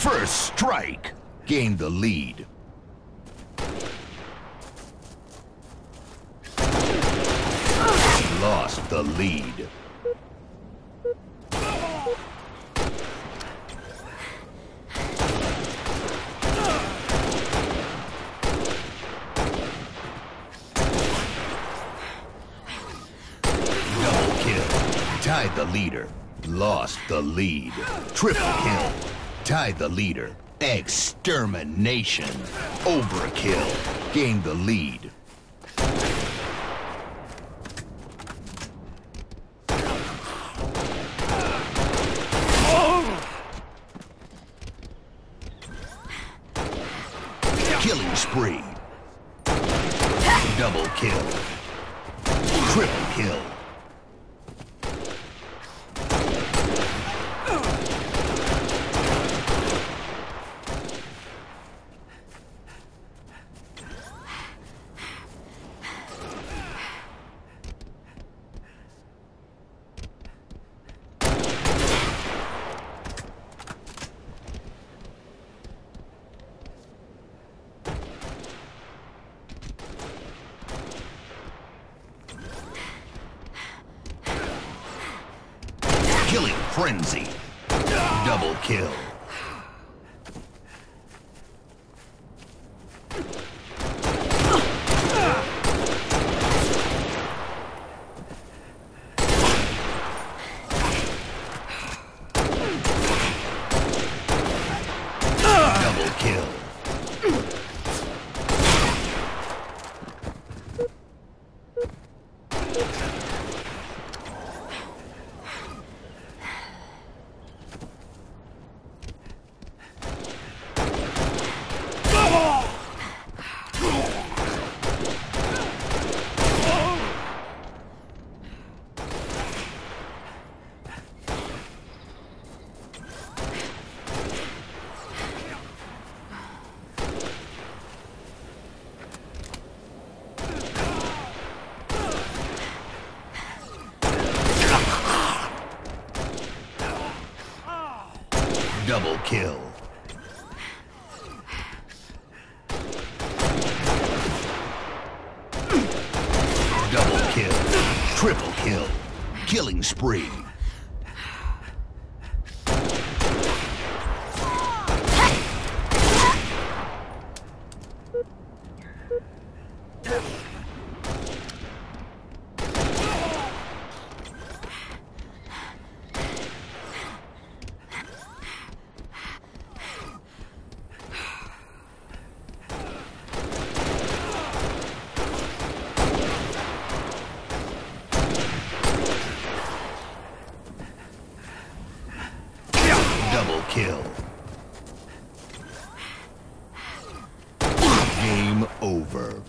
First strike. Gained the lead. Lost the lead. Double kill. Tied the leader. Lost the lead. Triple kill. Tied the leader. Extermination. Overkill. Gained the lead. Killing spree. Double kill. Triple kill. Killing frenzy. Double kill. Double kill. Double kill. Double kill. Triple kill. Killing spree. Double kill. Game over.